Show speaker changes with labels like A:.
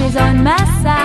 A: is on my side.